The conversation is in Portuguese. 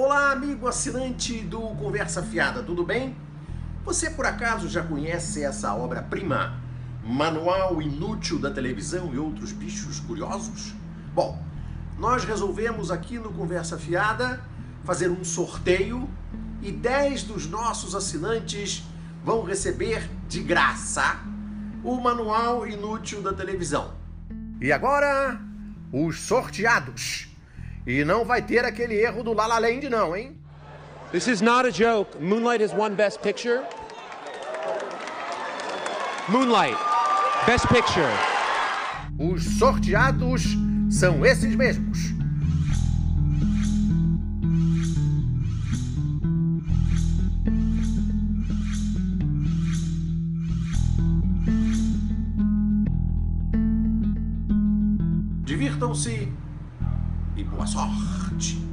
Olá, amigo assinante do Conversa Fiada, tudo bem? Você por acaso já conhece essa obra-prima? Manual Inútil da Televisão e Outros Bichos Curiosos? Bom, nós resolvemos aqui no Conversa Fiada fazer um sorteio e 10 dos nossos assinantes vão receber de graça o Manual Inútil da Televisão. E agora, os sorteados. E não vai ter aquele erro do La La Land não, hein? This is not a joke. Moonlight has won Best Picture. Moonlight, Best Picture. Os sorteados são esses mesmos. Divirtam-se 运气。